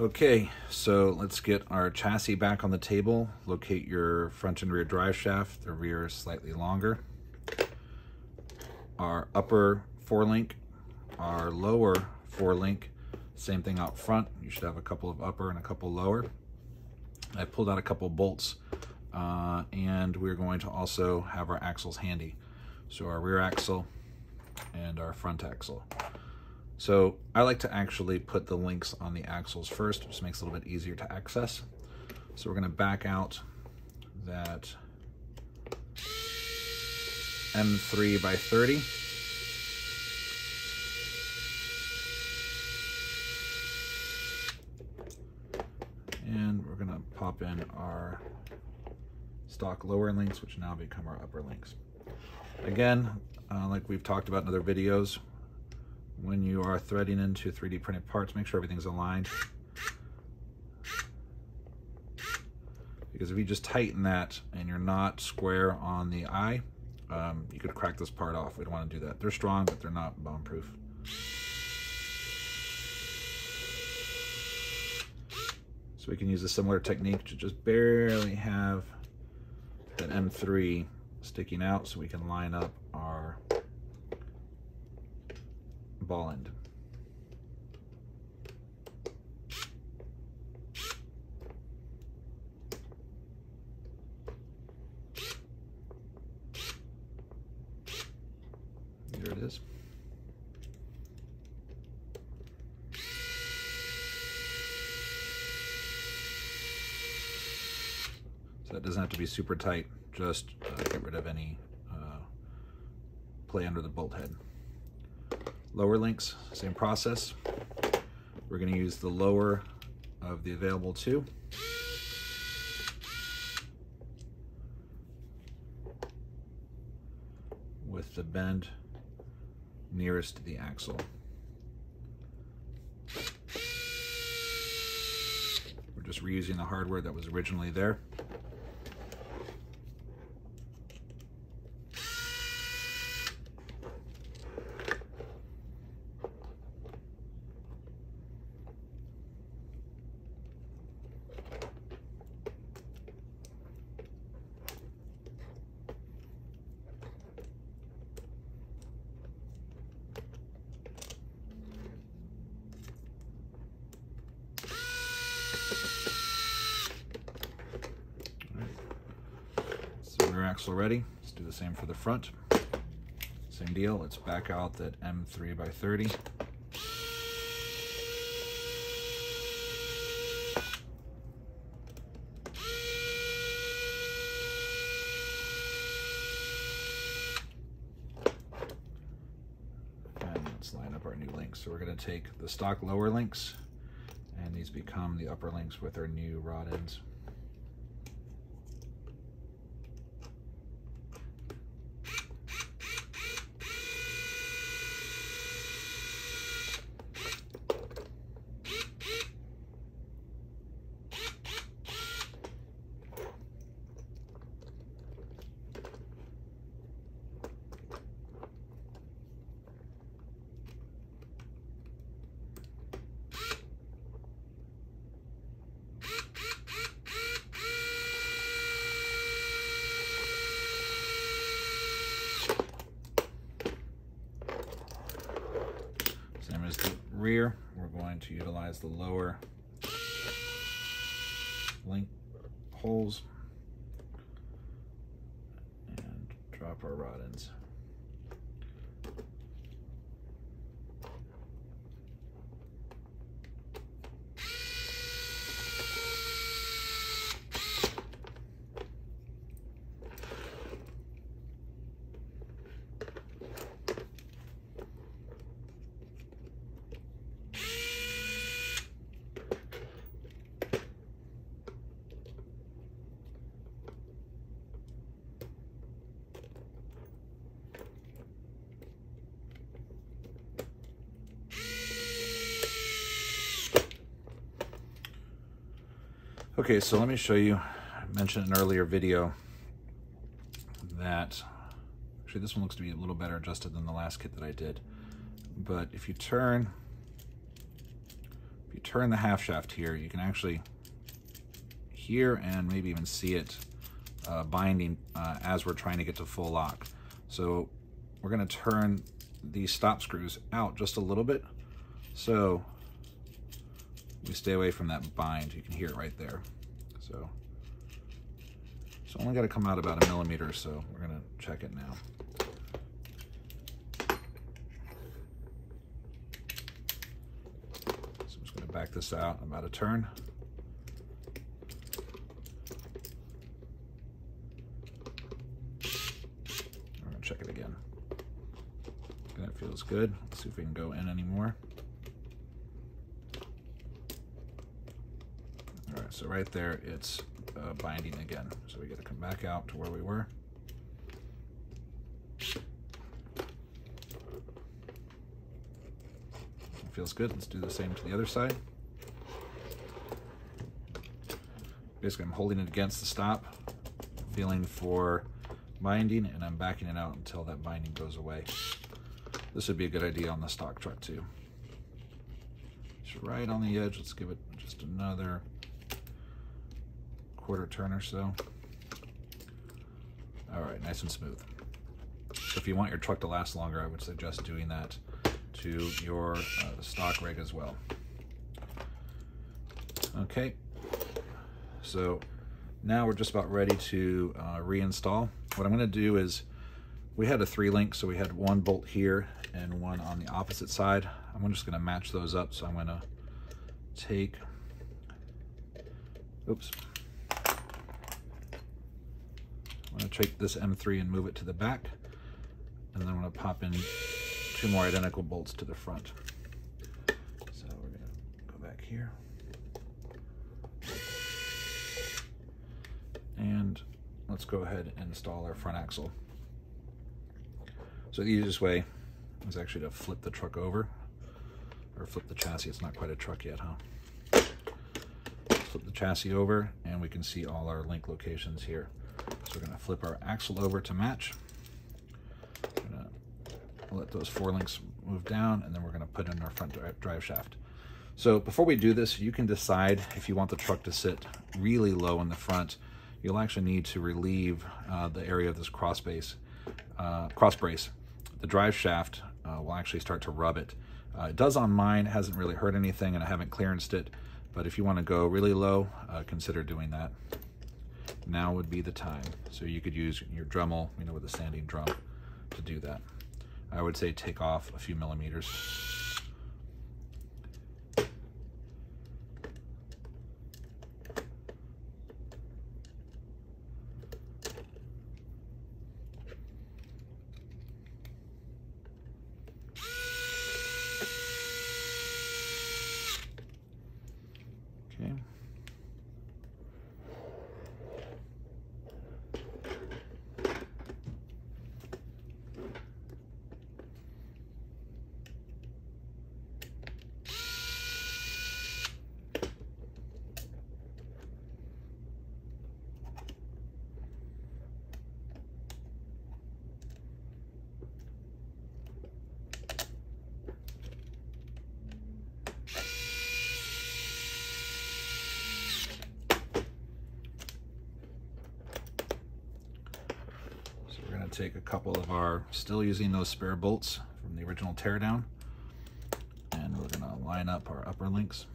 Okay, so let's get our chassis back on the table. Locate your front and rear drive shaft. The rear is slightly longer. Our upper four link, our lower four link, same thing out front. You should have a couple of upper and a couple lower. I pulled out a couple bolts uh, and we're going to also have our axles handy. So our rear axle and our front axle. So I like to actually put the links on the axles first, which makes it a little bit easier to access. So we're gonna back out that M3 by 30. And we're gonna pop in our stock lower links, which now become our upper links. Again, uh, like we've talked about in other videos, when you are threading into 3D printed parts, make sure everything's aligned. Because if you just tighten that and you're not square on the eye, um, you could crack this part off. We don't want to do that. They're strong, but they're not bomb-proof. So we can use a similar technique to just barely have that M3 sticking out so we can line up our ball end. There it is. So that doesn't have to be super tight, just uh, get rid of any uh, play under the bolt head. Lower links, same process. We're going to use the lower of the available two. With the bend nearest to the axle. We're just reusing the hardware that was originally there. rear axle ready. Let's do the same for the front. Same deal, let's back out that M3 by 30. And let's line up our new links. So we're gonna take the stock lower links and these become the upper links with our new rod ends. Same as the rear, we're going to utilize the lower link holes and drop our rod ends. Okay, so let me show you, I mentioned in an earlier video that, actually this one looks to be a little better adjusted than the last kit that I did. But if you turn, if you turn the half shaft here, you can actually hear and maybe even see it uh, binding uh, as we're trying to get to full lock. So we're gonna turn these stop screws out just a little bit so we stay away from that bind. You can hear it right there. So it's only got to come out about a millimeter, so we're going to check it now. So I'm just going to back this out I'm about a turn. I'm going to check it again. That feels good. Let's see if we can go in anymore. All right, so right there, it's uh, binding again. So we got to come back out to where we were. feels good. Let's do the same to the other side. Basically, I'm holding it against the stop, feeling for binding, and I'm backing it out until that binding goes away. This would be a good idea on the stock truck too. Just right on the edge. Let's give it just another quarter turn or so. All right, nice and smooth. So if you want your truck to last longer, I would suggest doing that to your uh, stock rig as well. Okay, so now we're just about ready to uh, reinstall. What I'm gonna do is, we had a three link, so we had one bolt here and one on the opposite side. I'm just gonna match those up, so I'm gonna take, oops, I'm to take this M3 and move it to the back. And then I'm to pop in two more identical bolts to the front. So we're to go back here. And let's go ahead and install our front axle. So the easiest way is actually to flip the truck over or flip the chassis. It's not quite a truck yet, huh? Flip the chassis over and we can see all our link locations here. So we're gonna flip our axle over to match. Let those four links move down and then we're gonna put in our front drive shaft. So before we do this, you can decide if you want the truck to sit really low in the front. You'll actually need to relieve uh, the area of this cross base, uh, cross brace. The drive shaft uh, will actually start to rub it. Uh, it does on mine, it hasn't really hurt anything and I haven't clearanced it, but if you wanna go really low, uh, consider doing that now would be the time. So you could use your Dremel, you know, with a sanding drum to do that. I would say take off a few millimeters. Okay. take a couple of our, still using those spare bolts from the original teardown, and we're gonna line up our upper links.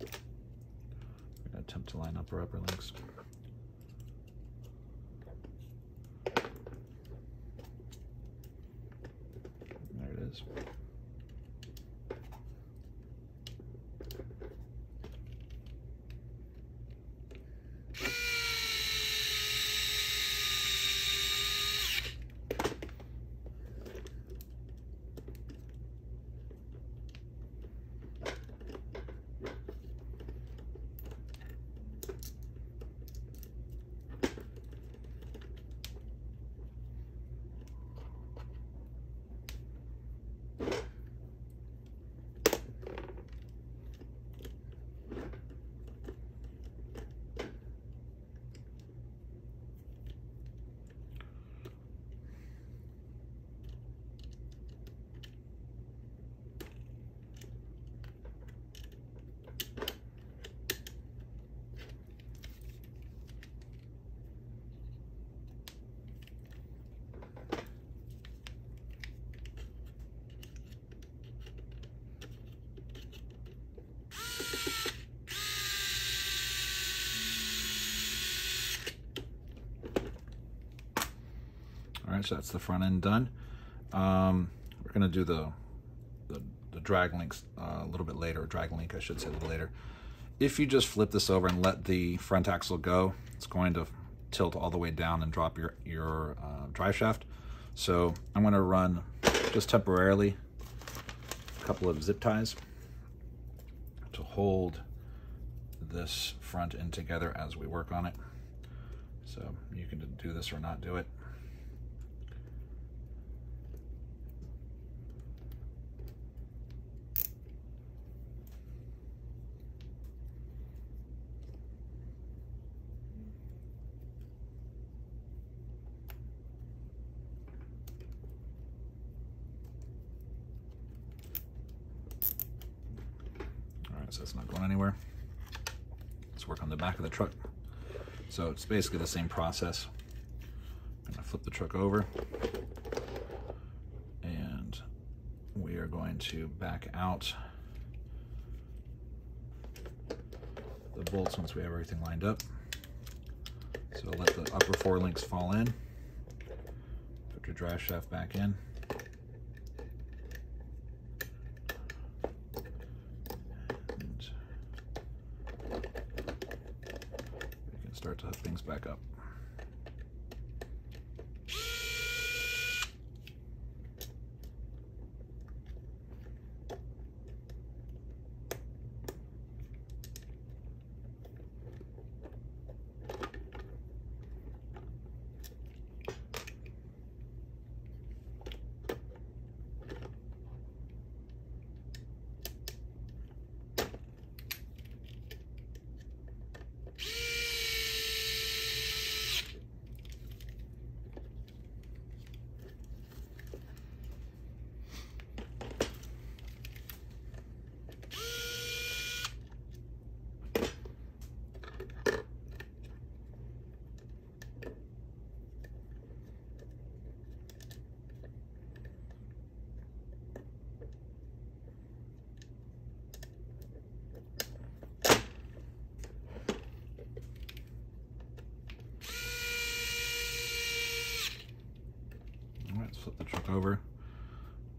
We're gonna attempt to line up our upper links. There it is. you inch. That's the front end done. Um, we're gonna do the, the, the drag links uh, a little bit later, drag link I should say a little later. If you just flip this over and let the front axle go, it's going to tilt all the way down and drop your, your uh, drive shaft. So I'm gonna run just temporarily a couple of zip ties to hold this front end together as we work on it. So you can do this or not do it. It's not going anywhere. Let's work on the back of the truck. So it's basically the same process. I'm gonna flip the truck over and we are going to back out the bolts once we have everything lined up. So let the upper four links fall in, put your drive shaft back in. And we can start to hook things back up. All right, let's flip the truck over,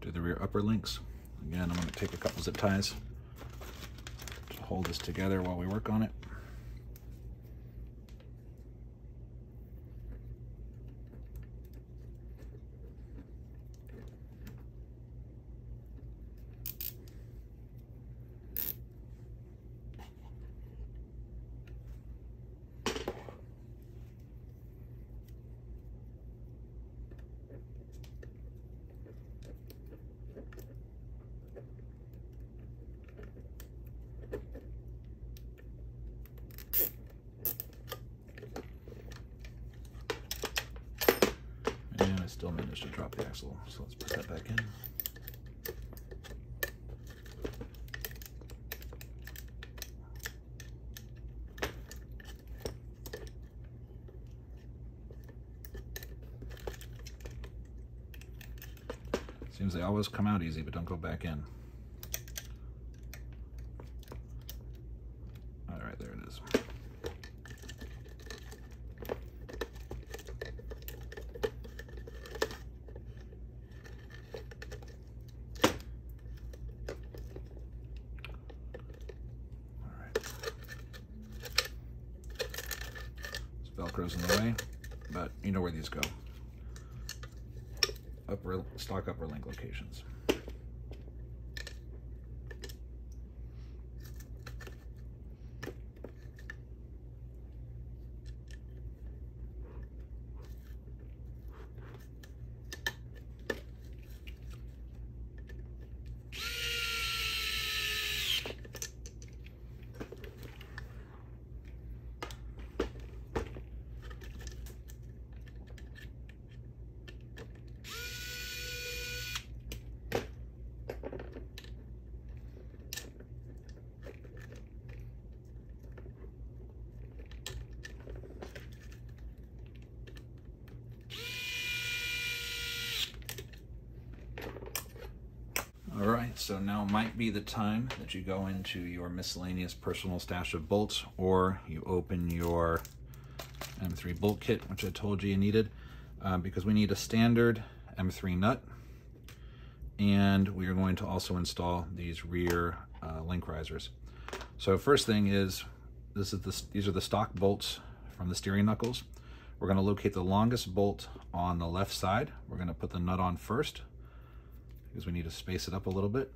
do the rear upper links. Again, I'm gonna take a couple zip ties to hold this together while we work on it. And I still managed to drop the axle, so let's put that back in. Seems they always come out easy, but don't go back in. All right, there it is. All right. This Velcro's in the way, but you know where these go. Upper up upper link locations. All right, so now might be the time that you go into your miscellaneous personal stash of bolts or you open your M3 bolt kit, which I told you you needed. um, because we need a standard M3 nut and we are going to also install these rear uh, link risers. So first thing is, this is the, these are the stock bolts from the steering knuckles. We're gonna locate the longest bolt on the left side. We're gonna put the nut on first because we need to space it up a little bit.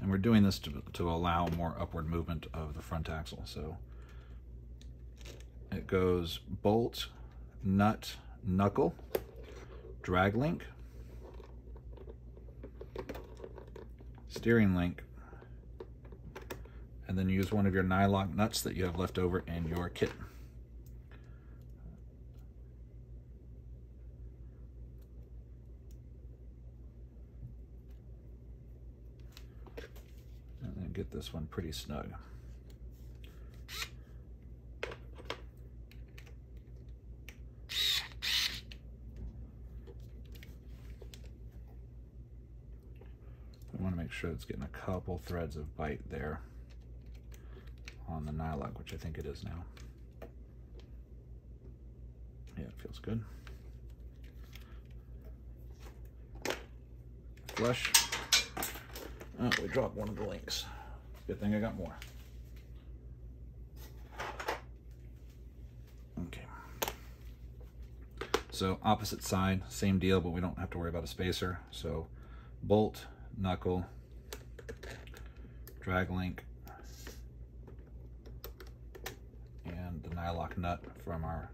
And we're doing this to, to allow more upward movement of the front axle. So it goes bolt, nut, knuckle, drag link, steering link, and then use one of your nylock nuts that you have left over in your kit. And then get this one pretty snug. We want to make sure it's getting a couple threads of bite there on the nylock, which I think it is now. Yeah, it feels good. Flush. Oh, we dropped one of the links. Good thing I got more. Okay. So opposite side, same deal, but we don't have to worry about a spacer. So bolt, knuckle, drag link, the nut from our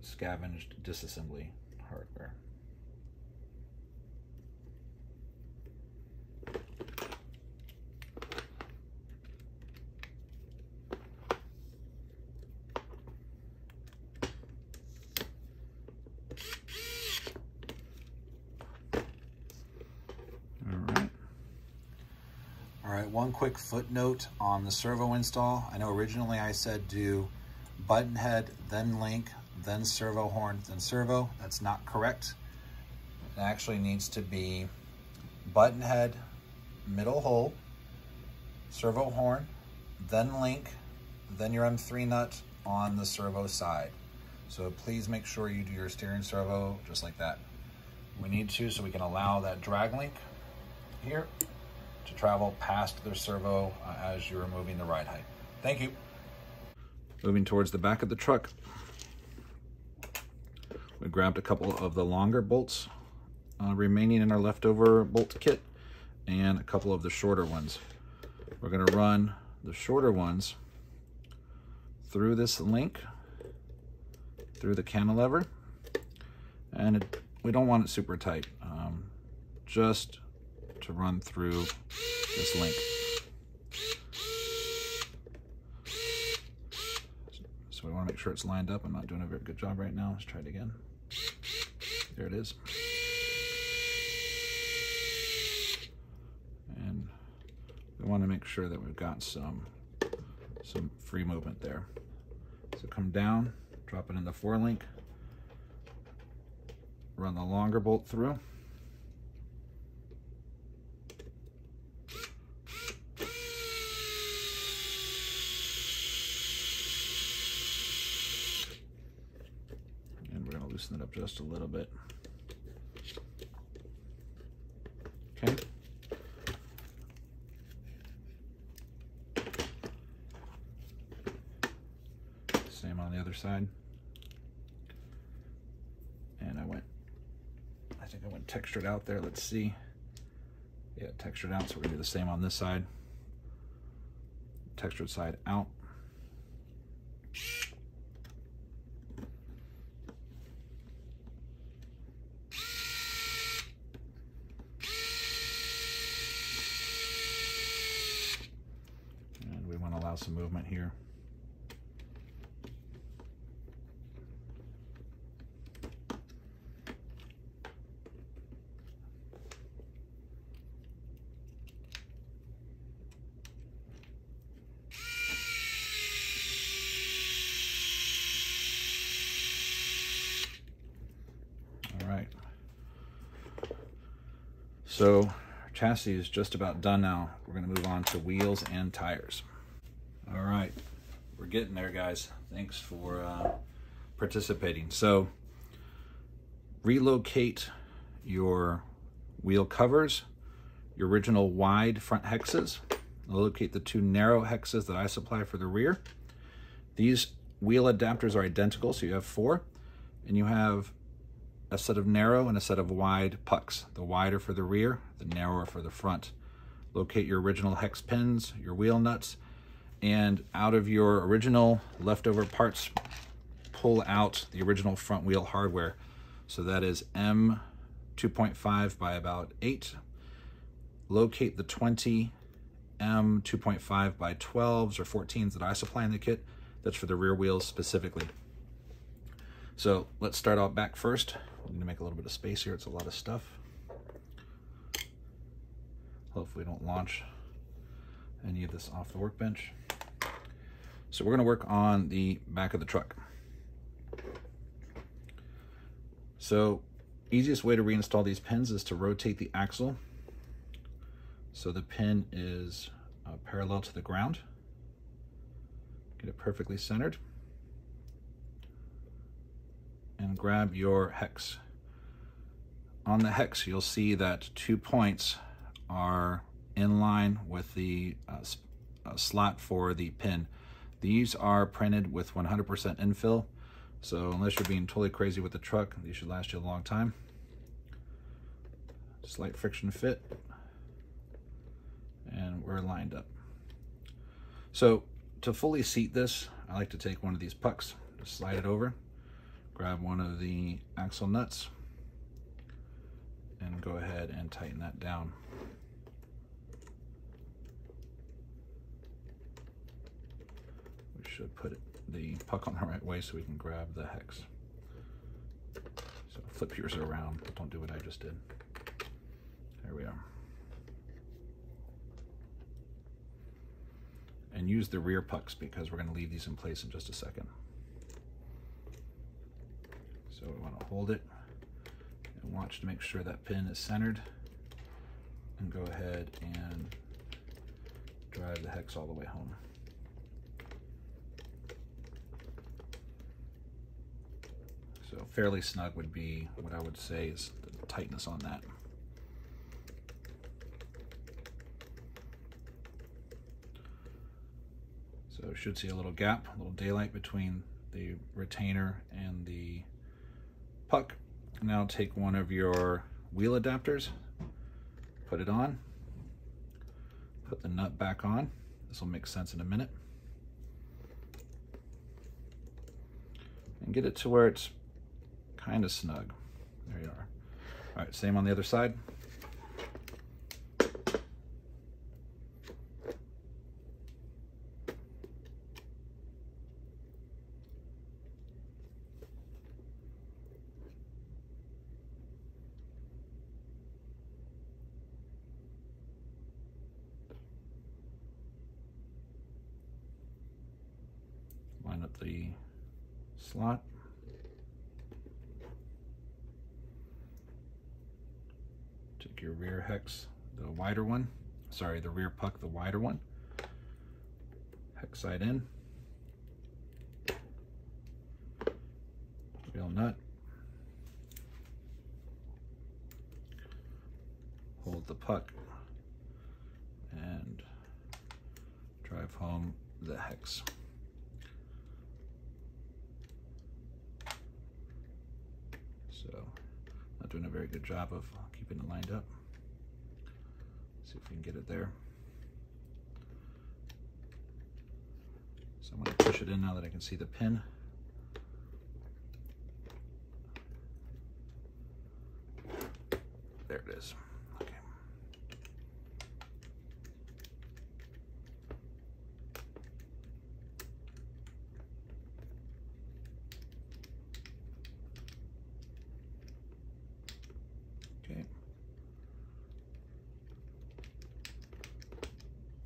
scavenged disassembly hardware. One quick footnote on the servo install. I know originally I said do button head, then link, then servo horn, then servo. That's not correct. It actually needs to be button head, middle hole, servo horn, then link, then your M3 nut on the servo side. So please make sure you do your steering servo just like that. We need to so we can allow that drag link here to travel past the servo uh, as you're moving the ride height. Thank you. Moving towards the back of the truck, we grabbed a couple of the longer bolts uh, remaining in our leftover bolt kit and a couple of the shorter ones. We're gonna run the shorter ones through this link, through the cantilever, and it, we don't want it super tight. Um, just to run through this link. So we want to make sure it's lined up. I'm not doing a very good job right now. Let's try it again. There it is. And we want to make sure that we've got some, some free movement there. So come down, drop it in the four link, run the longer bolt through. loosen it just a little bit. Okay. Same on the other side. And I went, I think I went textured out there. Let's see. Yeah, textured out. So we're gonna do the same on this side. Textured side out. some movement here. All right. So chassis is just about done now. We're gonna move on to wheels and tires. Getting there, guys. Thanks for uh, participating. So, relocate your wheel covers, your original wide front hexes, locate the two narrow hexes that I supply for the rear. These wheel adapters are identical, so you have four, and you have a set of narrow and a set of wide pucks. The wider for the rear, the narrower for the front. Locate your original hex pins, your wheel nuts, and out of your original leftover parts, pull out the original front wheel hardware. So that is M 2.5 by about 8. Locate the 20 M 2.5 by 12s or 14s that I supply in the kit. That's for the rear wheels specifically. So let's start out back first. I'm gonna make a little bit of space here. It's a lot of stuff. Hopefully don't launch any of this off the workbench. So we're gonna work on the back of the truck. So easiest way to reinstall these pins is to rotate the axle so the pin is uh, parallel to the ground. Get it perfectly centered. And grab your hex. On the hex, you'll see that two points are in line with the uh, uh, slot for the pin. These are printed with 100% infill, so unless you're being totally crazy with the truck, these should last you a long time. Slight friction fit, and we're lined up. So to fully seat this, I like to take one of these pucks, just slide it over, grab one of the axle nuts, and go ahead and tighten that down. Should put the puck on the right way so we can grab the hex. So flip yours around, don't do what I just did. There we are. and use the rear pucks because we're going to leave these in place in just a second. So we want to hold it and watch to make sure that pin is centered and go ahead and drive the hex all the way home. So fairly snug would be what I would say is the tightness on that. So should see a little gap, a little daylight between the retainer and the puck. Now take one of your wheel adapters, put it on, put the nut back on. This will make sense in a minute. And get it to where it's kind of snug. There you are. All right, same on the other side. line up the slot. Take your rear hex, the wider one, sorry, the rear puck, the wider one. Hex side in. Wheel nut. Hold the puck and drive home the hex. doing a very good job of keeping it lined up. See if we can get it there. So I'm going to push it in now that I can see the pin. There it is.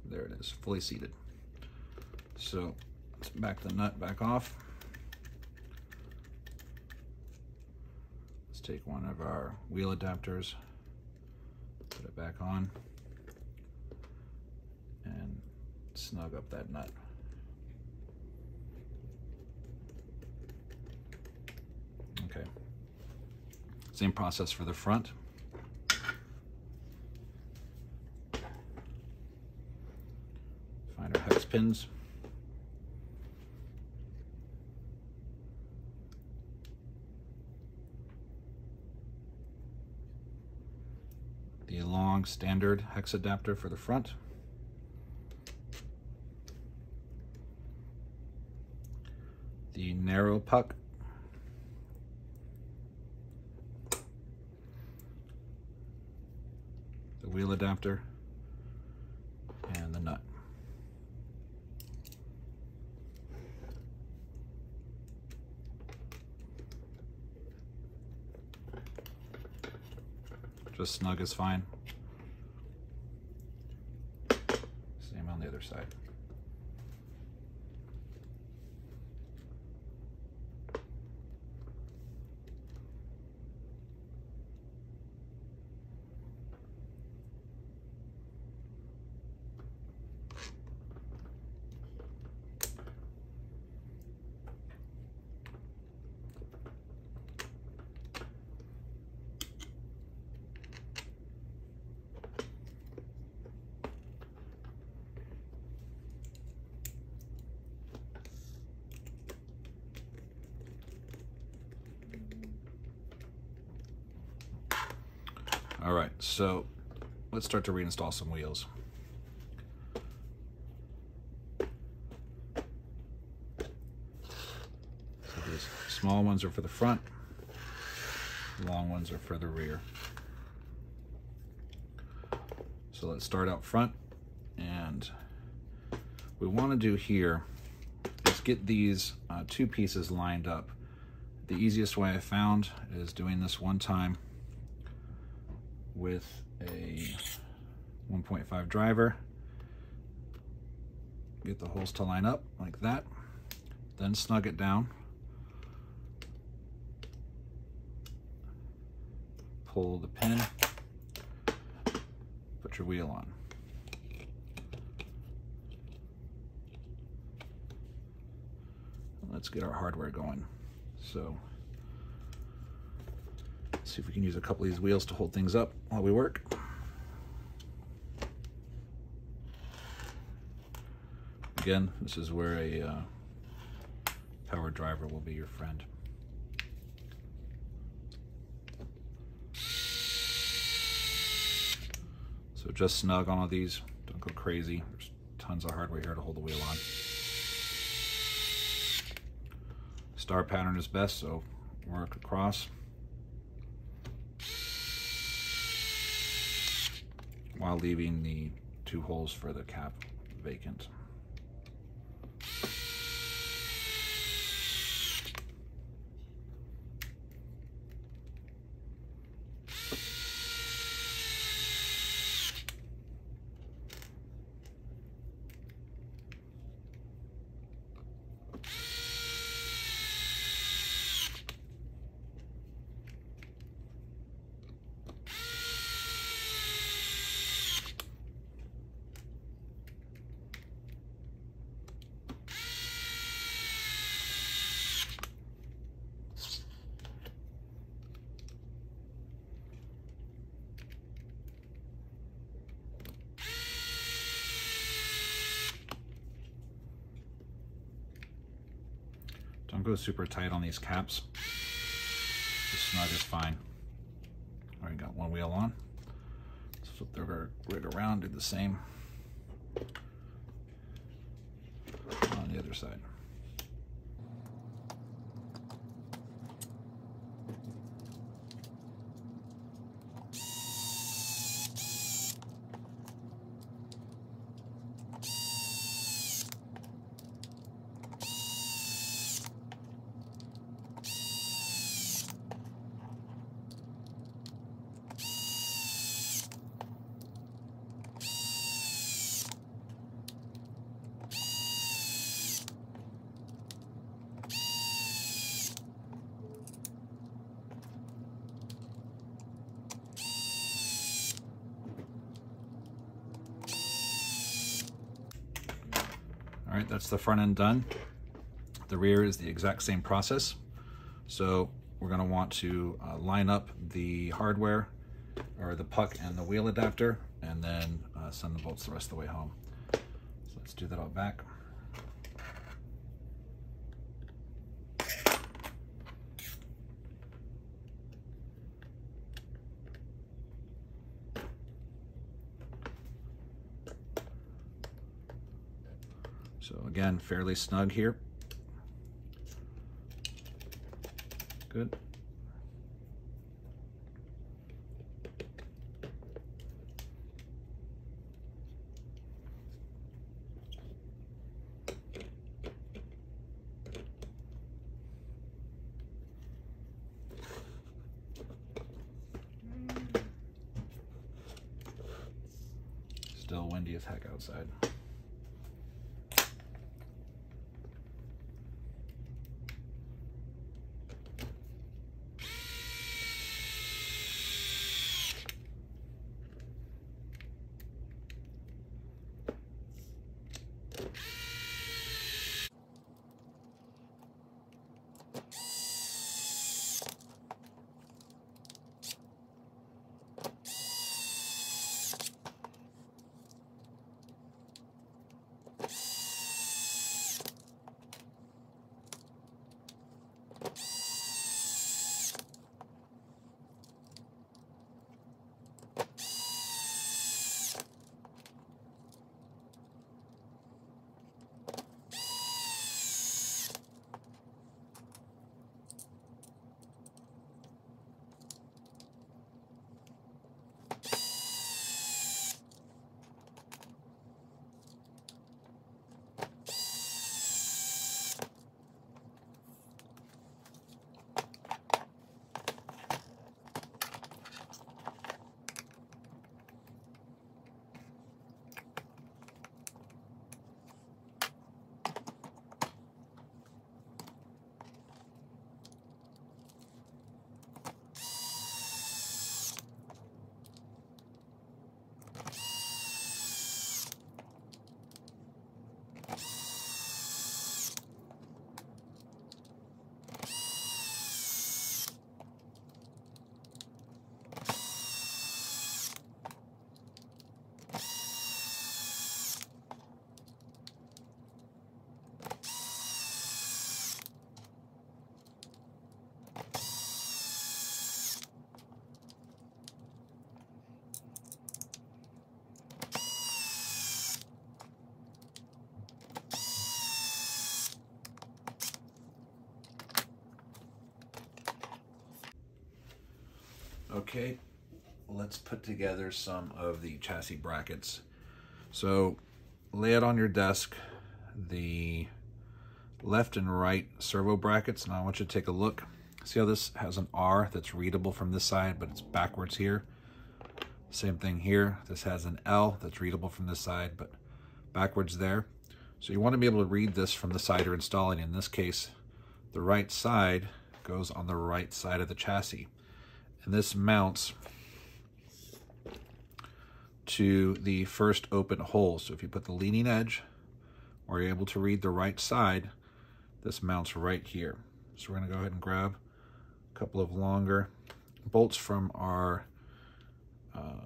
There it is, fully seated. So let's back the nut back off. Let's take one of our wheel adapters, put it back on and snug up that nut. Okay. Same process for the front. Find our hex pins. The long standard hex adapter for the front. The narrow puck the wheel adapter, and the nut. Just snug is fine. Same on the other side. All right, so let's start to reinstall some wheels. So these small ones are for the front, long ones are for the rear. So let's start out front and we want to do here is get these uh, two pieces lined up. The easiest way I found is doing this one time with a 1.5 driver. Get the holes to line up like that. Then snug it down. Pull the pin. Put your wheel on. Let's get our hardware going. So See if we can use a couple of these wheels to hold things up while we work. Again, this is where a uh, power driver will be your friend. So just snug on all these, don't go crazy. There's tons of hardware here to hold the wheel on. Star pattern is best, so work across. While leaving the two holes for the cap vacant. Go super tight on these caps. Just snug is fine. Already got one wheel on. Let's flip the rig around, do the same the front end done. The rear is the exact same process. So we're gonna want to uh, line up the hardware or the puck and the wheel adapter and then uh, send the bolts the rest of the way home. So let's do that all back. So again, fairly snug here. Good. Still windy as heck outside. Okay, let's put together some of the chassis brackets. So lay it on your desk, the left and right servo brackets, and I want you to take a look. See how this has an R that's readable from this side, but it's backwards here? Same thing here. This has an L that's readable from this side, but backwards there. So you want to be able to read this from the side you're installing. In this case, the right side goes on the right side of the chassis and this mounts to the first open hole. So if you put the leaning edge or you're able to read the right side, this mounts right here. So we're gonna go ahead and grab a couple of longer bolts from our uh,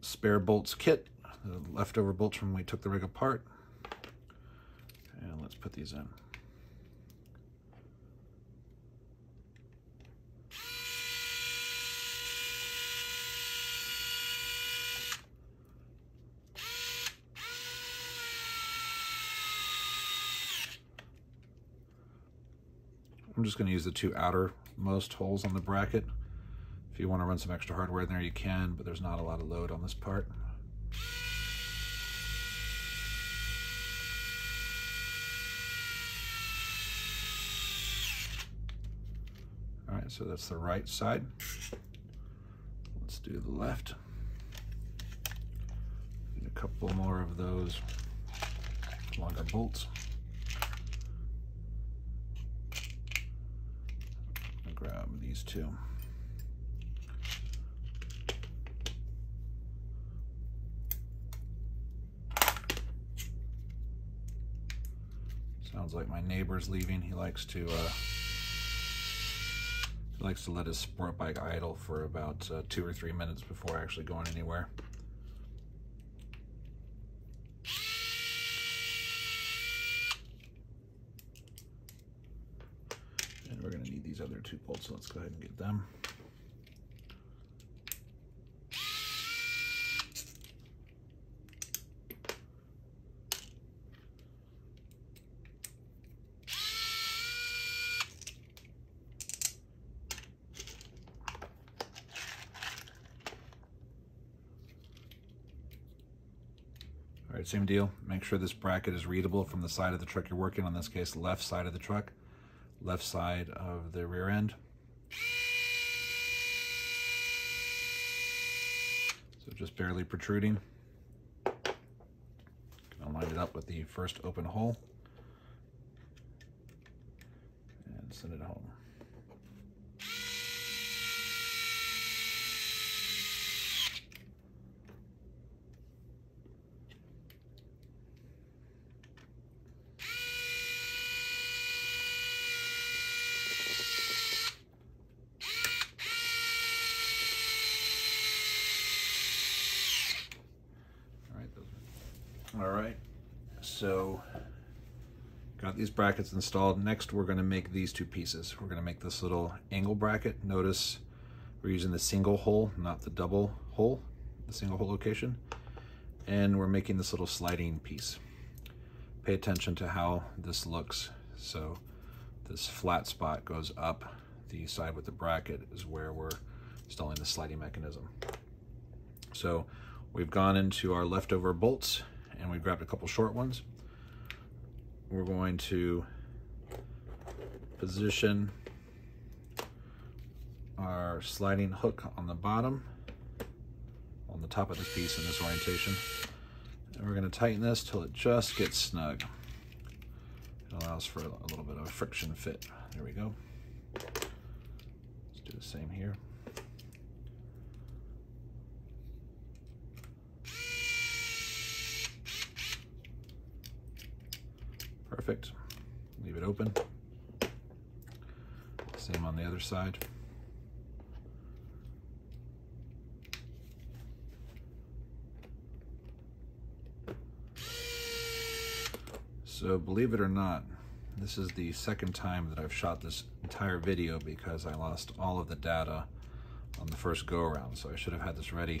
spare bolts kit, the leftover bolts from when we took the rig apart. And let's put these in. I'm just going to use the two outermost holes on the bracket. If you want to run some extra hardware in there, you can, but there's not a lot of load on this part. All right, so that's the right side. Let's do the left. Need a couple more of those longer bolts. These two. Sounds like my neighbor's leaving. He likes to uh, he likes to let his sport bike idle for about uh, two or three minutes before actually going anywhere. And we're gonna need these other two bolts, so let's go ahead and get them. All right, same deal. Make sure this bracket is readable from the side of the truck you're working on, in this case, left side of the truck, left side of the rear end. Just barely protruding. Gonna line it up with the first open hole and send it home. All right, so got these brackets installed. Next, we're gonna make these two pieces. We're gonna make this little angle bracket. Notice we're using the single hole, not the double hole, the single hole location. And we're making this little sliding piece. Pay attention to how this looks. So this flat spot goes up. The side with the bracket is where we're installing the sliding mechanism. So we've gone into our leftover bolts and we grabbed a couple short ones. We're going to position our sliding hook on the bottom, on the top of this piece in this orientation. And we're gonna tighten this till it just gets snug. It allows for a little bit of a friction fit. There we go. Let's do the same here. Perfect. Leave it open. Same on the other side. So believe it or not, this is the second time that I've shot this entire video because I lost all of the data on the first go around. So I should have had this ready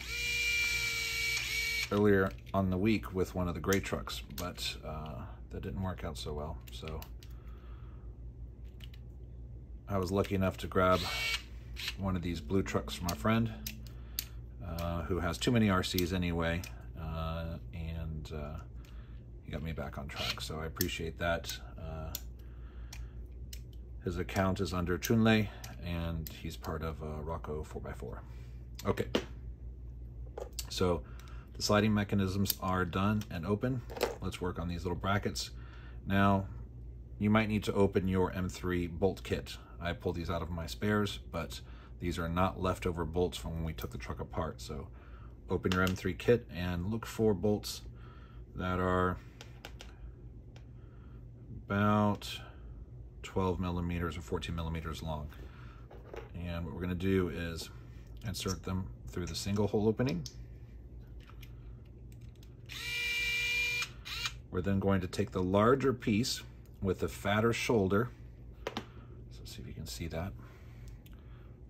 earlier on the week with one of the gray trucks, but uh, that didn't work out so well. So I was lucky enough to grab one of these blue trucks from my friend uh, who has too many RCs anyway, uh, and uh, he got me back on track. So I appreciate that. Uh, his account is under Chunlei, and he's part of uh, Rocco 4x4. Okay, so the sliding mechanisms are done and open. Let's work on these little brackets. Now, you might need to open your M3 bolt kit. I pulled these out of my spares, but these are not leftover bolts from when we took the truck apart. So open your M3 kit and look for bolts that are about 12 millimeters or 14 millimeters long. And what we're gonna do is insert them through the single hole opening We're then going to take the larger piece with the fatter shoulder. So see if you can see that.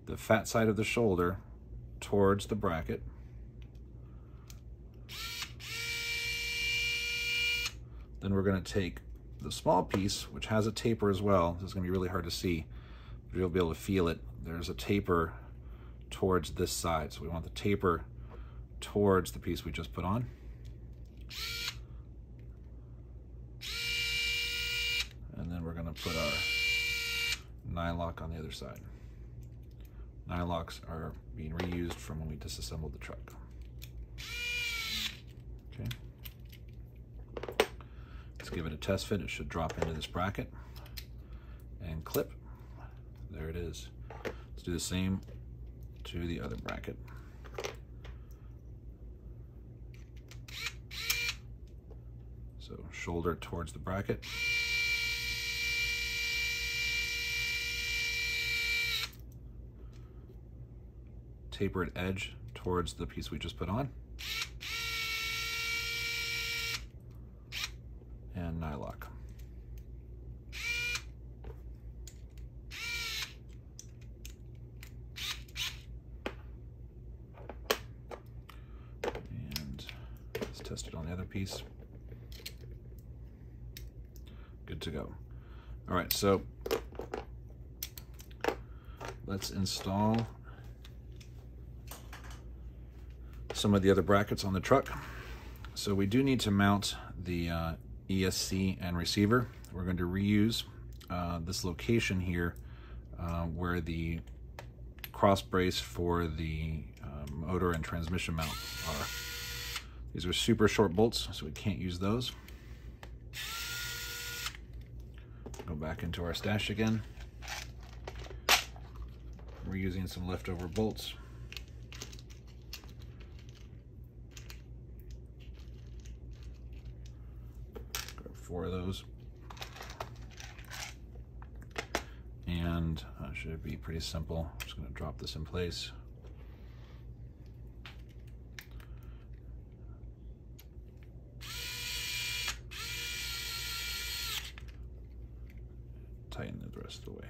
The fat side of the shoulder towards the bracket. Then we're going to take the small piece, which has a taper as well. This is going to be really hard to see, but you'll be able to feel it. There's a taper towards this side. So we want the taper towards the piece we just put on. Then we're gonna put our nylock on the other side. Nylocks are being reused from when we disassembled the truck. Okay. Let's give it a test fit. It should drop into this bracket and clip. There it is. Let's do the same to the other bracket. So shoulder towards the bracket. Tapered edge towards the piece we just put on. And nylock. And let's test it on the other piece. Good to go. All right, so let's install some of the other brackets on the truck. So we do need to mount the uh, ESC and receiver. We're going to reuse uh, this location here uh, where the cross brace for the uh, motor and transmission mount are. These are super short bolts, so we can't use those. Go back into our stash again. We're using some leftover bolts. Grab four of those. And uh, should be pretty simple. I'm just going to drop this in place. Tighten it the rest of the way.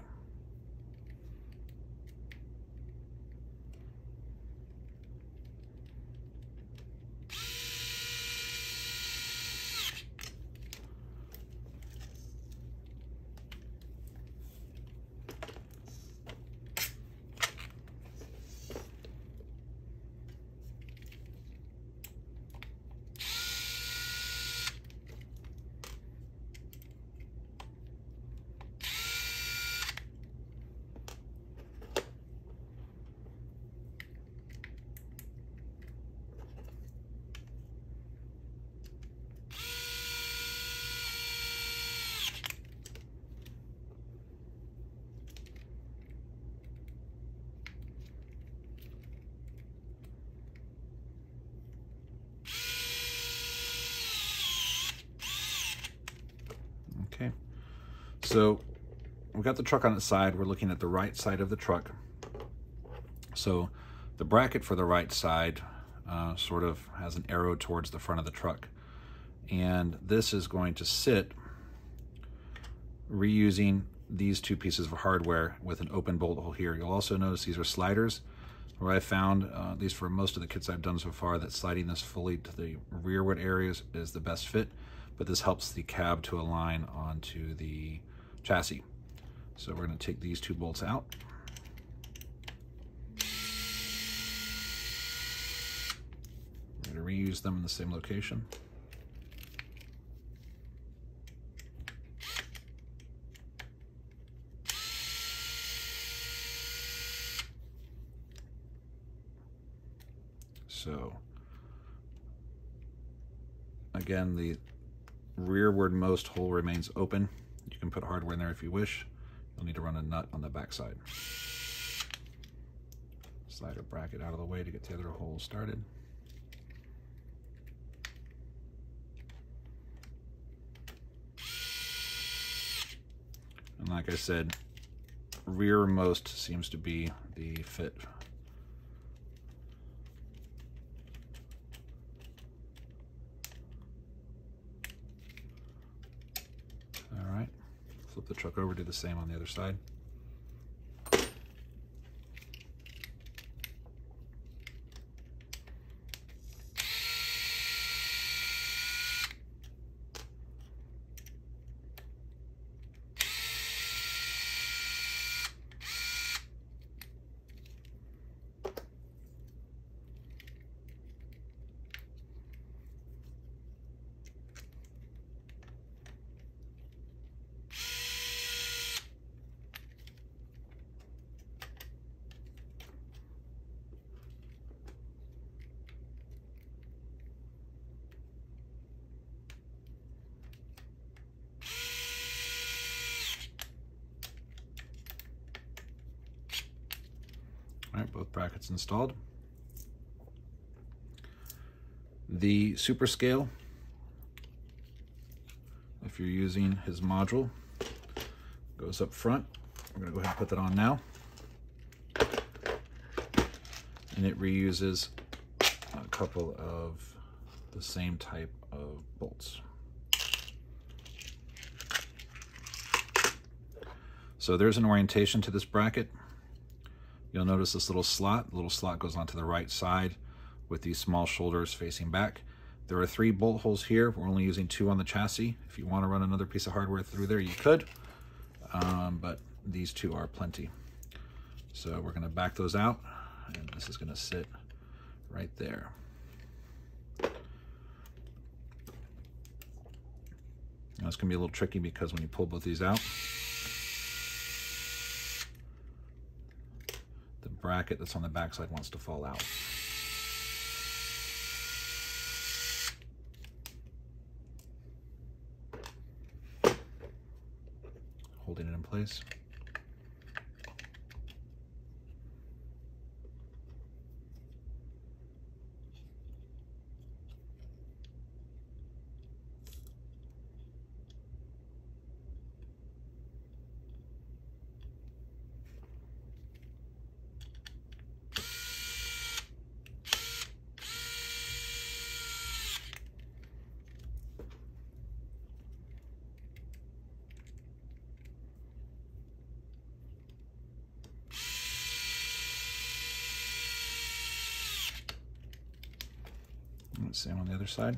Okay, so we've got the truck on its side. We're looking at the right side of the truck. So the bracket for the right side uh, sort of has an arrow towards the front of the truck. And this is going to sit reusing these two pieces of hardware with an open bolt hole here. You'll also notice these are sliders where I found, uh, at least for most of the kits I've done so far, that sliding this fully to the rearward areas is the best fit but this helps the cab to align onto the chassis. So we're going to take these two bolts out. We're going to reuse them in the same location. So again, the rearward most hole remains open. You can put hardware in there if you wish. You'll need to run a nut on the back side. Slide a bracket out of the way to get the other hole started. And like I said, rearmost seems to be the fit Flip the truck over, do the same on the other side. Right, both brackets installed. The super scale, if you're using his module, goes up front. We're gonna go ahead and put that on now. and it reuses a couple of the same type of bolts. So there's an orientation to this bracket. You'll notice this little slot. The little slot goes onto the right side with these small shoulders facing back. There are three bolt holes here. We're only using two on the chassis. If you want to run another piece of hardware through there, you could, um, but these two are plenty. So we're going to back those out, and this is going to sit right there. Now it's going to be a little tricky because when you pull both these out, bracket that's on the backside wants to fall out. Holding it in place. Same on the other side.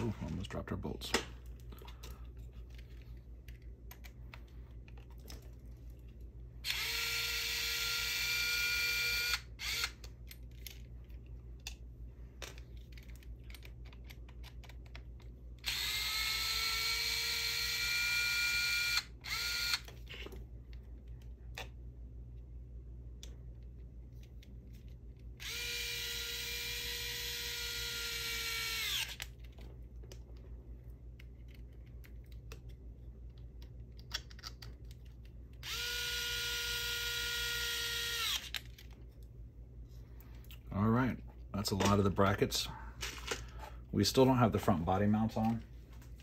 Oh, almost dropped our bolts. All right, that's a lot of the brackets. We still don't have the front body mounts on.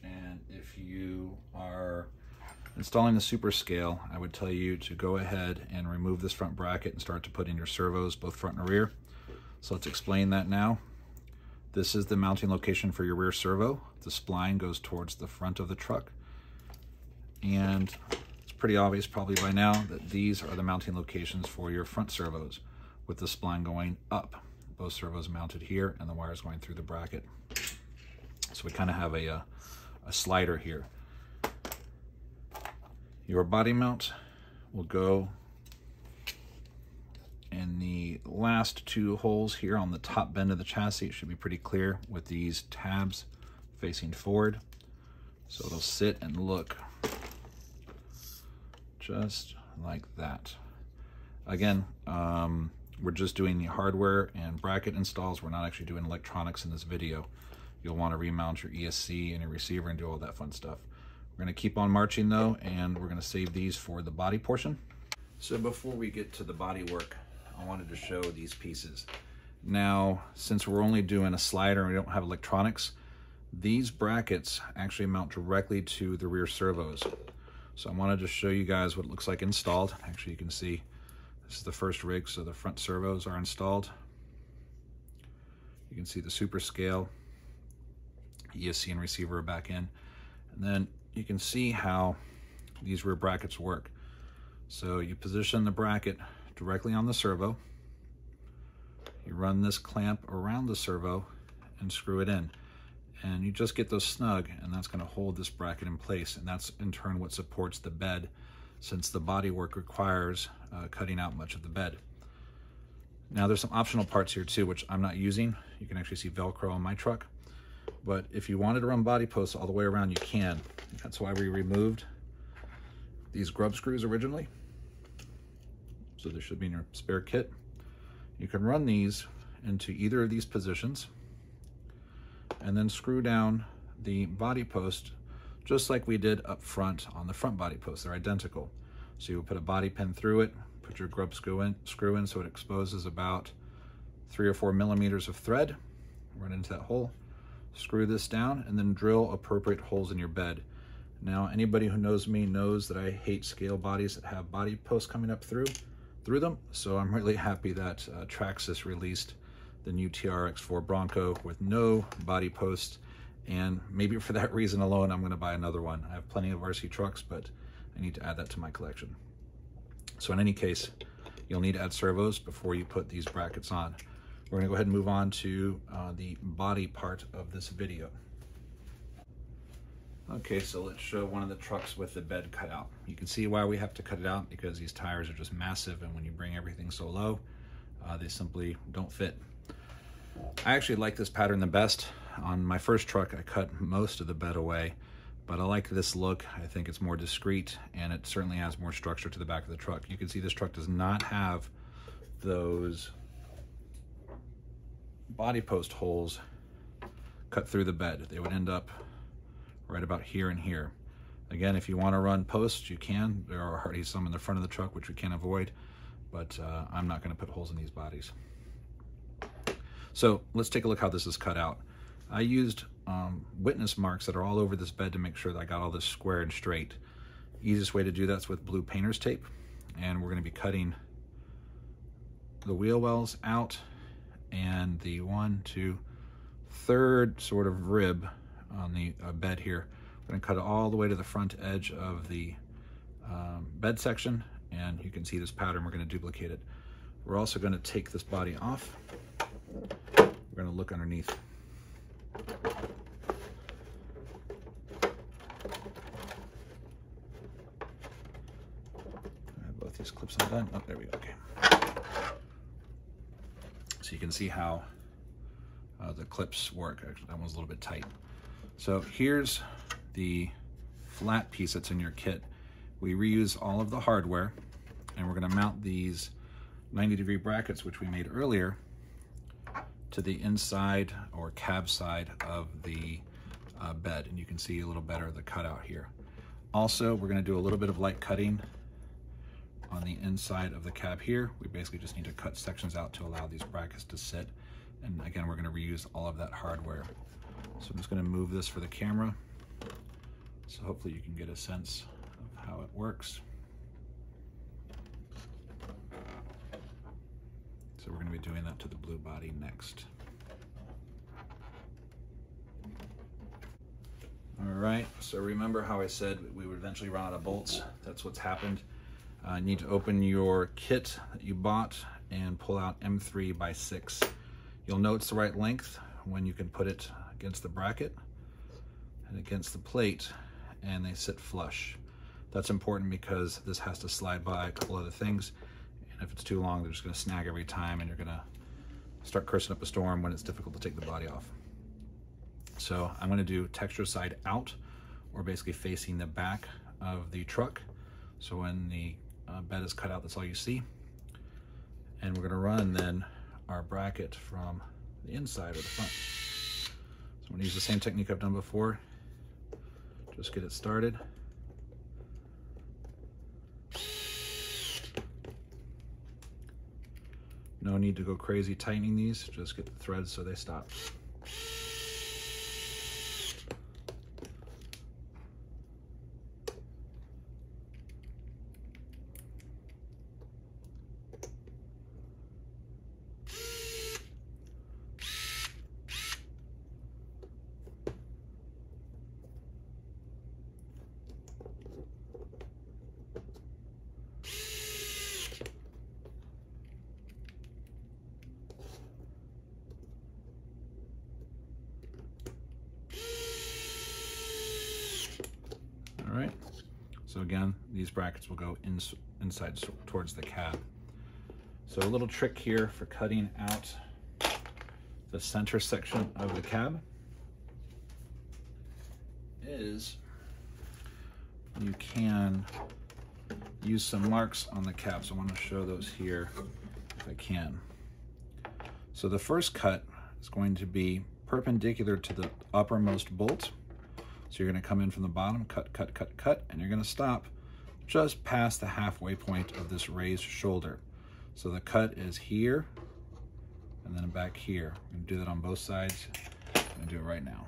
And if you are installing the super scale, I would tell you to go ahead and remove this front bracket and start to put in your servos, both front and rear. So let's explain that now. This is the mounting location for your rear servo. The spline goes towards the front of the truck. And it's pretty obvious probably by now that these are the mounting locations for your front servos with the spline going up. Both servos mounted here and the wires going through the bracket. So we kind of have a, a, uh, a slider here. Your body mount will go in the last two holes here on the top bend of the chassis. It should be pretty clear with these tabs facing forward. So it'll sit and look just like that. Again, um, we're just doing the hardware and bracket installs. We're not actually doing electronics in this video. You'll want to remount your ESC and your receiver and do all that fun stuff. We're going to keep on marching though, and we're going to save these for the body portion. So before we get to the body work, I wanted to show these pieces. Now, since we're only doing a slider and we don't have electronics, these brackets actually mount directly to the rear servos. So I wanted to show you guys what it looks like installed. Actually, you can see this is the first rig, so the front servos are installed. You can see the super scale, ESC and receiver back in. And then you can see how these rear brackets work. So you position the bracket directly on the servo. You run this clamp around the servo and screw it in. And you just get those snug and that's gonna hold this bracket in place. And that's in turn what supports the bed since the bodywork requires uh, cutting out much of the bed. Now there's some optional parts here too, which I'm not using. You can actually see Velcro on my truck. But if you wanted to run body posts all the way around, you can. That's why we removed these grub screws originally. So they should be in your spare kit. You can run these into either of these positions and then screw down the body post just like we did up front on the front body post. They're identical. So you put a body pin through it, put your grub screw in, screw in so it exposes about three or four millimeters of thread, run into that hole, screw this down, and then drill appropriate holes in your bed. Now, anybody who knows me knows that I hate scale bodies that have body posts coming up through through them. So I'm really happy that uh, Traxxas released the new TRX4 Bronco with no body posts. And maybe for that reason alone, I'm going to buy another one. I have plenty of RC trucks, but I need to add that to my collection. So in any case, you'll need to add servos before you put these brackets on. We're going to go ahead and move on to uh, the body part of this video. Okay, so let's show one of the trucks with the bed cut out. You can see why we have to cut it out because these tires are just massive and when you bring everything so low, uh, they simply don't fit. I actually like this pattern the best. On my first truck, I cut most of the bed away, but I like this look. I think it's more discreet and it certainly has more structure to the back of the truck. You can see this truck does not have those body post holes cut through the bed. They would end up right about here and here. Again, if you want to run posts, you can. There are already some in the front of the truck, which we can't avoid, but uh, I'm not going to put holes in these bodies. So let's take a look how this is cut out. I used um, witness marks that are all over this bed to make sure that I got all this square and straight. Easiest way to do that's with blue painter's tape. And we're going to be cutting the wheel wells out and the one, two, third sort of rib on the uh, bed here. We're going to cut it all the way to the front edge of the um, bed section and you can see this pattern. We're going to duplicate it. We're also going to take this body off. We're going to look underneath. Both these clips undone. Oh, there we go. Okay. So you can see how uh, the clips work. Actually, that one's a little bit tight. So here's the flat piece that's in your kit. We reuse all of the hardware and we're gonna mount these 90 degree brackets, which we made earlier, to the inside or cab side of the uh, bed. And you can see a little better the cutout here. Also, we're gonna do a little bit of light cutting on the inside of the cab here. We basically just need to cut sections out to allow these brackets to sit. And again, we're gonna reuse all of that hardware. So I'm just gonna move this for the camera. So hopefully you can get a sense of how it works. We're gonna be doing that to the blue body next. All right, so remember how I said we would eventually run out of bolts? That's what's happened. Uh, you need to open your kit that you bought and pull out M3 by 6. You'll know it's the right length when you can put it against the bracket and against the plate and they sit flush. That's important because this has to slide by a couple other things and if it's too long they're just going to snag every time and you're going to start cursing up a storm when it's difficult to take the body off. So I'm going to do texture side out or basically facing the back of the truck. So when the uh, bed is cut out, that's all you see. And we're going to run then our bracket from the inside or the front. So I'm gonna use the same technique I've done before. Just get it started. No need to go crazy tightening these, just get the threads so they stop. So again, these will go in, inside towards the cab. So a little trick here for cutting out the center section of the cab is you can use some marks on the cab. So I want to show those here if I can. So the first cut is going to be perpendicular to the uppermost bolt so you're gonna come in from the bottom, cut, cut, cut, cut, and you're gonna stop just past the halfway point of this raised shoulder. So the cut is here, and then back here. I'm gonna do that on both sides. I'm gonna do it right now.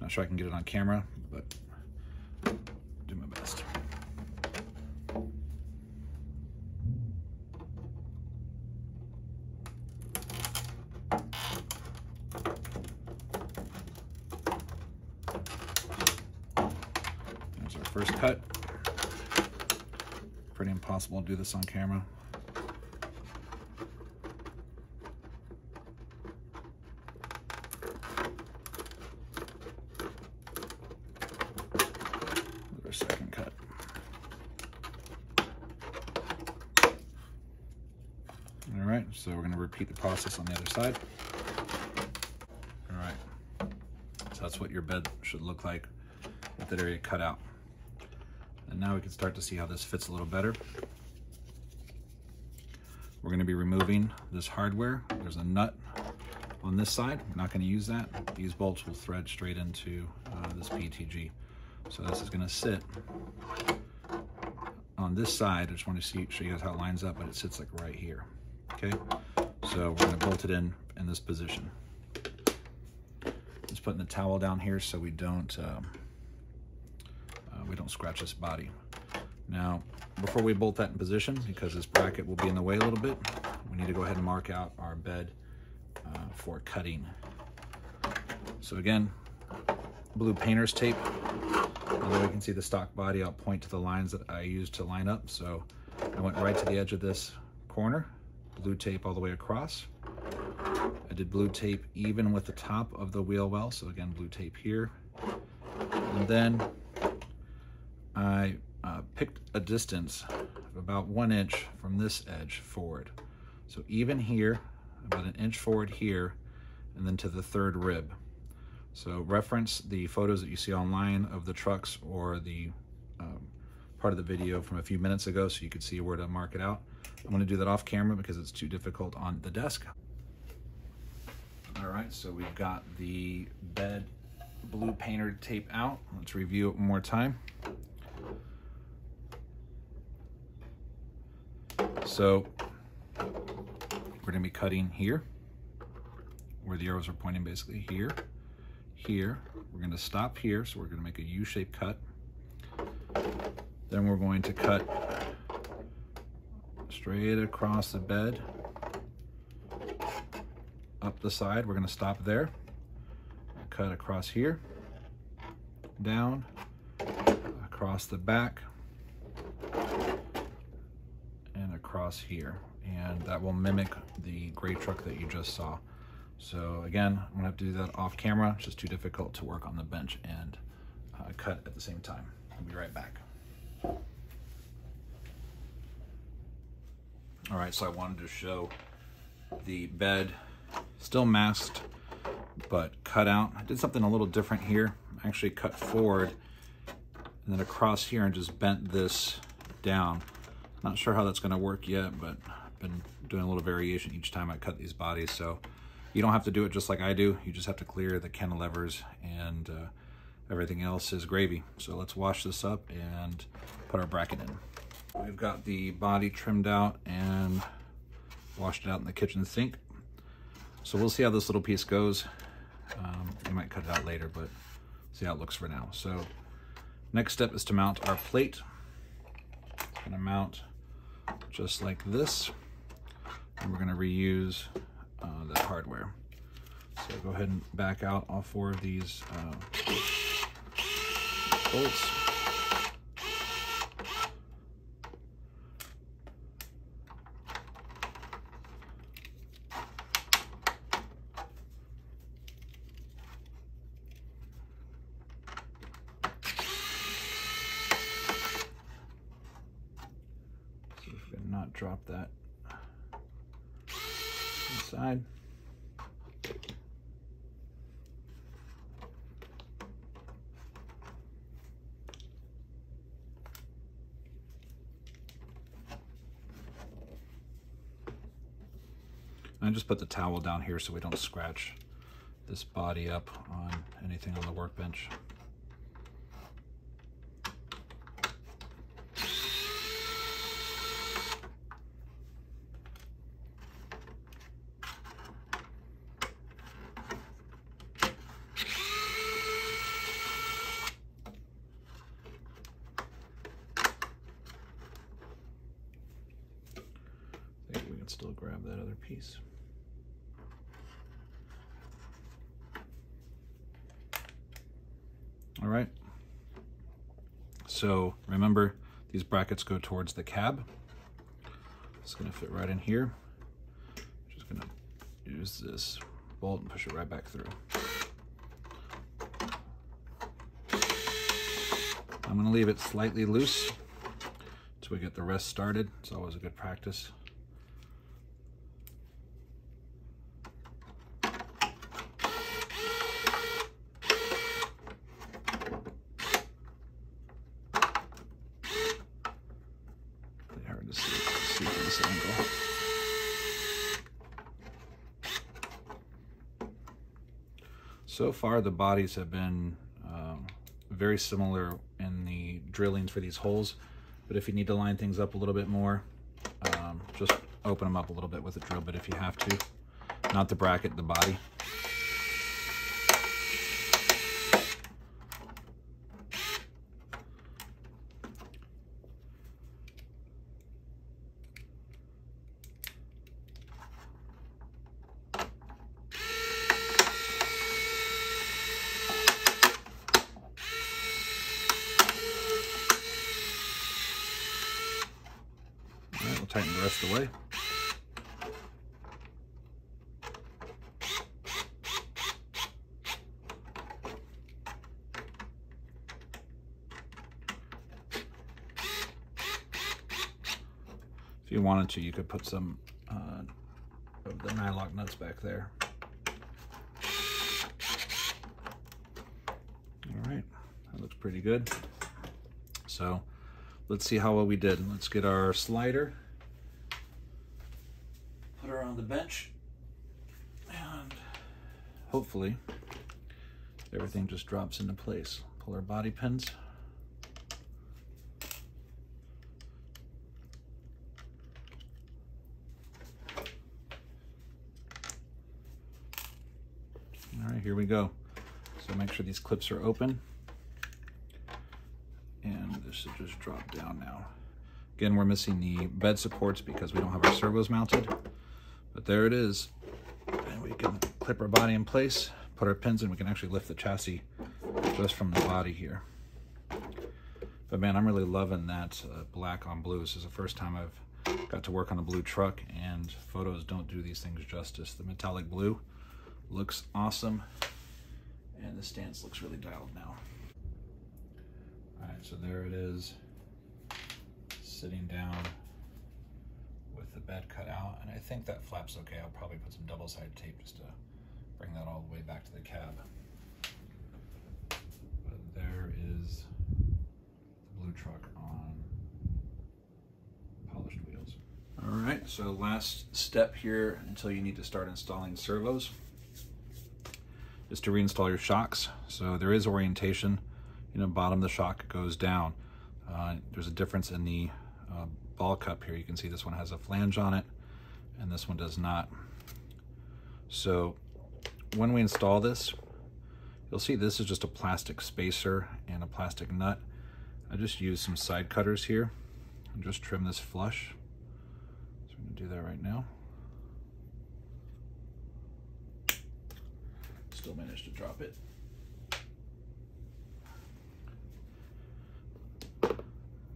Not sure I can get it on camera, but first cut. Pretty impossible to do this on camera. Our second cut. All right, so we're gonna repeat the process on the other side. All right, so that's what your bed should look like with that area cut out. And now we can start to see how this fits a little better. We're gonna be removing this hardware. There's a nut on this side. We're not gonna use that. These bolts will thread straight into uh, this PTG. So this is gonna sit on this side. I just want to see, show you guys how it lines up, but it sits like right here. Okay, so we're gonna bolt it in in this position. Just putting the towel down here so we don't um, uh, we don't scratch this body. Now, before we bolt that in position, because this bracket will be in the way a little bit, we need to go ahead and mark out our bed uh, for cutting. So again, blue painter's tape. Although we can see the stock body, I'll point to the lines that I used to line up. So I went right to the edge of this corner, blue tape all the way across. I did blue tape even with the top of the wheel well. So again, blue tape here. And then I picked a distance of about one inch from this edge forward. So even here, about an inch forward here, and then to the third rib. So reference the photos that you see online of the trucks or the um, part of the video from a few minutes ago so you could see where to mark it out. I'm gonna do that off camera because it's too difficult on the desk. All right, so we've got the bed blue painter tape out. Let's review it one more time. So we're gonna be cutting here, where the arrows are pointing basically here, here. We're gonna stop here, so we're gonna make a U-shaped cut. Then we're going to cut straight across the bed, up the side. We're gonna stop there, cut across here, down, across the back, and across here. And that will mimic the gray truck that you just saw. So again, I'm gonna have to do that off camera. It's just too difficult to work on the bench and uh, cut at the same time. I'll be right back. All right, so I wanted to show the bed still masked, but cut out. I did something a little different here. I actually cut forward and then across here and just bent this down. Not sure how that's gonna work yet, but I've been doing a little variation each time I cut these bodies. So you don't have to do it just like I do. You just have to clear the cantilevers and uh, everything else is gravy. So let's wash this up and put our bracket in. We've got the body trimmed out and washed it out in the kitchen sink. So we'll see how this little piece goes. Um, we might cut it out later, but see how it looks for now. So next step is to mount our plate. Gonna mount just like this. And we're gonna reuse uh, the hardware. So go ahead and back out all four of these uh, bolts. See if we can not drop that inside. I just put the towel down here so we don't scratch this body up on anything on the workbench. Still grab that other piece. All right. So remember, these brackets go towards the cab. It's gonna fit right in here. Just gonna use this bolt and push it right back through. I'm gonna leave it slightly loose until we get the rest started. It's always a good practice. hard to see, see from this angle. So far, the bodies have been um, very similar in the drillings for these holes, but if you need to line things up a little bit more, um, just open them up a little bit with a drill bit if you have to. Not the bracket, the body. tighten the rest away. You to, you could put some uh, of the nylock nuts back there. All right, that looks pretty good. So let's see how well we did. Let's get our slider put her on the bench and hopefully everything just drops into place. Pull our body pins. All right, here we go. So make sure these clips are open. And this should just drop down now. Again, we're missing the bed supports because we don't have our servos mounted. But there it is. And we can clip our body in place, put our pins in, we can actually lift the chassis just from the body here. But man, I'm really loving that uh, black on blue. This is the first time I've got to work on a blue truck and photos don't do these things justice. The metallic blue looks awesome and the stance looks really dialed now. All right, so there it is, sitting down with the bed cut out, and I think that flap's okay. I'll probably put some double-sided tape just to bring that all the way back to the cab. But there is the blue truck on polished wheels. All right, so last step here until you need to start installing servos is to reinstall your shocks. So there is orientation, you know, bottom the shock goes down. Uh, there's a difference in the uh, ball cup here. You can see this one has a flange on it and this one does not. So when we install this, you'll see this is just a plastic spacer and a plastic nut. I just used some side cutters here and just trim this flush. So I'm gonna do that right now. Still managed to drop it.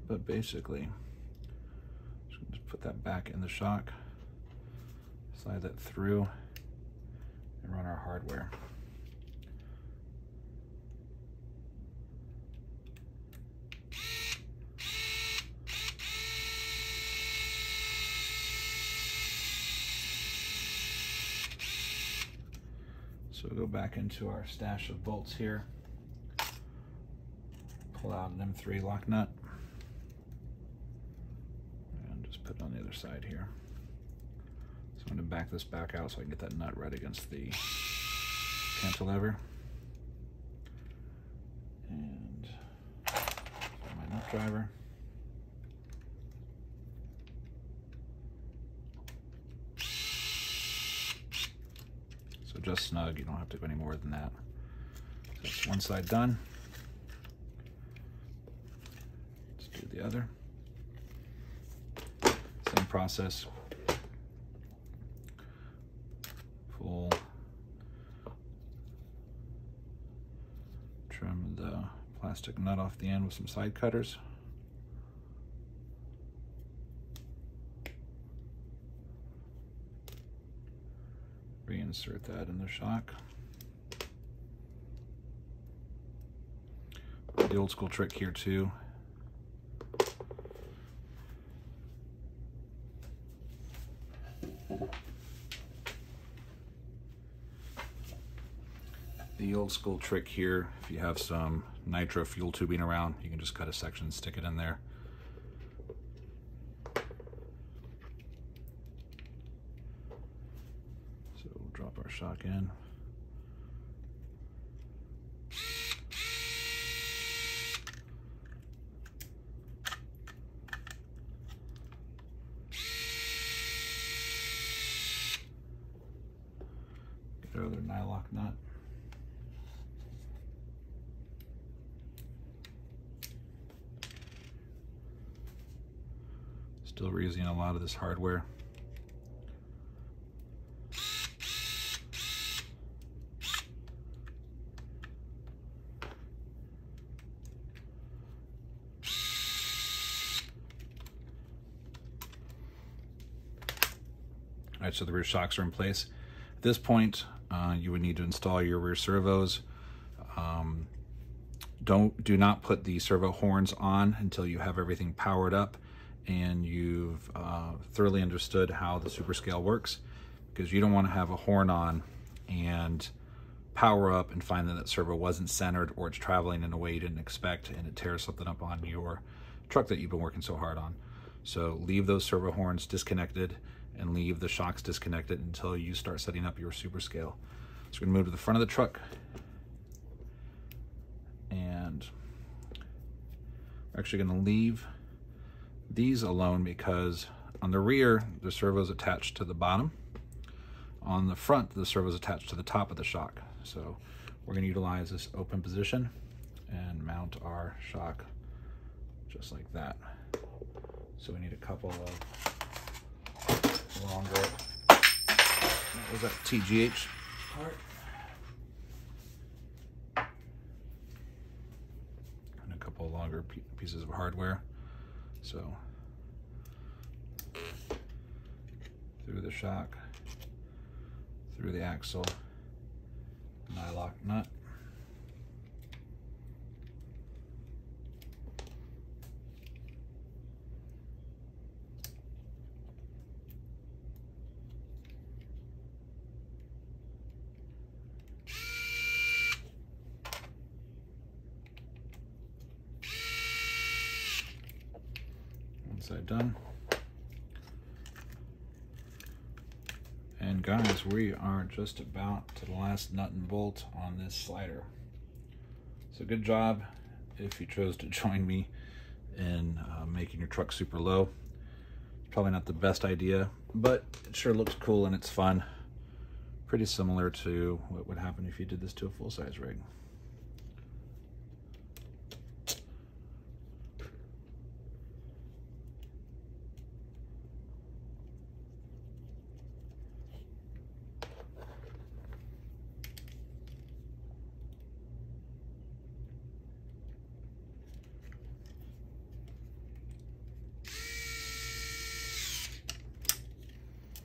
But basically, just put that back in the shock, slide that through, and run our hardware. So we'll go back into our stash of bolts here, pull out an M3 lock nut, And just put it on the other side here. So I'm going to back this back out so I can get that nut right against the cantilever. And my nut driver. Just snug, you don't have to go any more than that. So that's one side done. Let's do the other Same process. Full trim the plastic nut off the end with some side cutters. Reinsert that in the shock. The old school trick here too the old school trick here, if you have some nitro fuel tubing around, you can just cut a section and stick it in there. So we'll in. Get our other nylock nut. Still reusing a lot of this hardware. Right, so the rear shocks are in place. At this point, uh, you would need to install your rear servos. Um, don't do not put the servo horns on until you have everything powered up and you've uh, thoroughly understood how the super scale works because you don't want to have a horn on and power up and find that that servo wasn't centered or it's traveling in a way you didn't expect and it tears something up on your truck that you've been working so hard on. So leave those servo horns disconnected and leave the shocks disconnected until you start setting up your super scale. So we're gonna move to the front of the truck and we're actually gonna leave these alone because on the rear, the servo is attached to the bottom. On the front, the servo is attached to the top of the shock. So we're gonna utilize this open position and mount our shock just like that. So we need a couple of longer, what was that, TGH part? And a couple longer pieces of hardware. So through the shock, through the axle, nylock nut. side done. And guys, we are just about to the last nut and bolt on this slider. So good job if you chose to join me in uh, making your truck super low. Probably not the best idea, but it sure looks cool and it's fun. Pretty similar to what would happen if you did this to a full-size rig.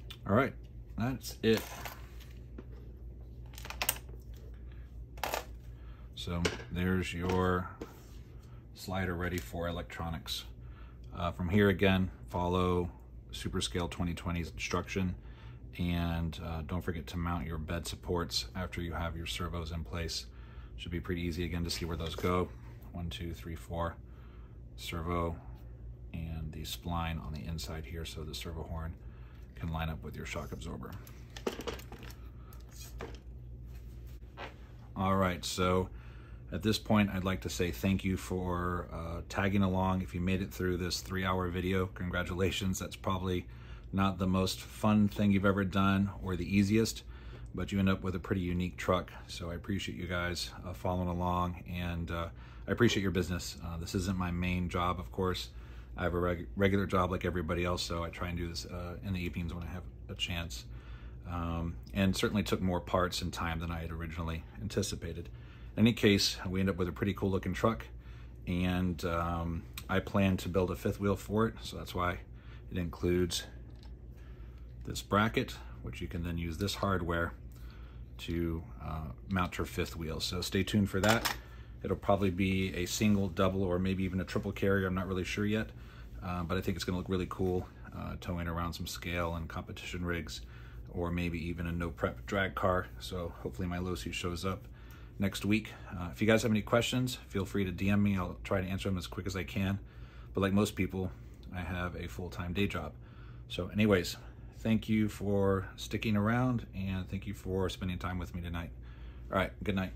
All right, that's it. So there's your slider ready for electronics. Uh, from here again, follow Superscale 2020's instruction and uh, don't forget to mount your bed supports after you have your servos in place. Should be pretty easy again to see where those go. One, two, three, four. Servo and the spline on the inside here, so the servo horn can line up with your shock absorber. All right, so at this point, I'd like to say thank you for uh, tagging along. If you made it through this three hour video, congratulations. That's probably not the most fun thing you've ever done or the easiest, but you end up with a pretty unique truck. So I appreciate you guys uh, following along and uh, I appreciate your business. Uh, this isn't my main job, of course. I have a reg regular job like everybody else, so I try and do this uh, in the evenings when I have a chance. Um, and certainly took more parts and time than I had originally anticipated. In any case, we end up with a pretty cool looking truck and um, I plan to build a fifth wheel for it. So that's why it includes this bracket, which you can then use this hardware to uh, mount your fifth wheel. So stay tuned for that. It'll probably be a single, double, or maybe even a triple carrier. I'm not really sure yet, uh, but I think it's gonna look really cool uh, towing around some scale and competition rigs, or maybe even a no prep drag car. So hopefully my Losi shows up next week. Uh, if you guys have any questions, feel free to DM me. I'll try to answer them as quick as I can. But like most people, I have a full-time day job. So anyways, thank you for sticking around and thank you for spending time with me tonight. All right, good night.